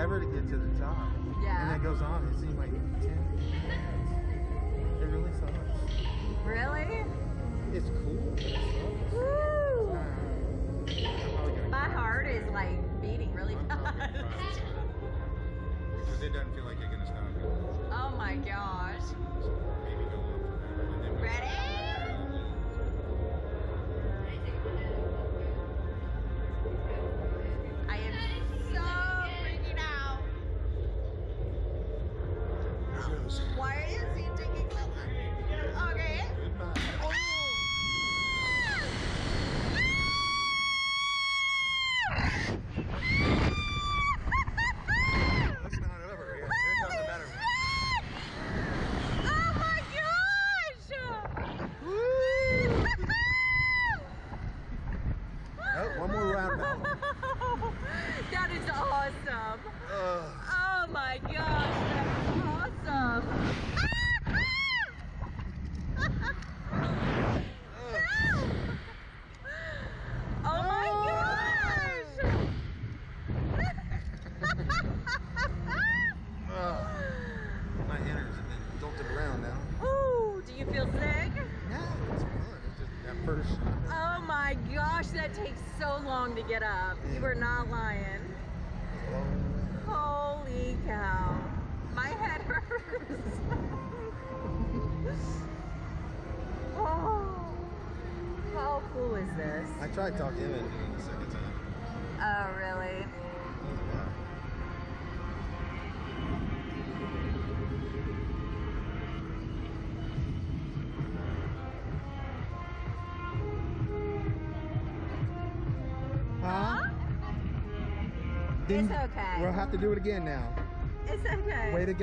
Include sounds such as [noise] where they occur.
forever to get to the top. Yeah. And it goes on. It seems like 10 minutes. It really sucks. Really? It's cool. but It sucks. Woo! I'm probably gonna My heart is like beating really I'm probably gonna fast. Because [laughs] it doesn't feel like you're gonna stop. Oh my gosh. Why are you seem taking so long? Okay. Goodbye. It's not over yet. Here comes the better one. Oh my gosh! Oh, one more round now. that is awesome. Ugh. Oh my gosh, that's awesome. oh my gosh! Ugh. My innards have been jolted around now. Ooh, do you feel sick? Yeah, it's fun. It's just that first. Oh my gosh, that takes so long to get up. You were not lying. Holy cow. My head [laughs] hurts. [laughs] oh, how cool is this? I tried talking to him the second time. Oh, really? It's okay. We'll have to do it again now. It's okay. Way to go.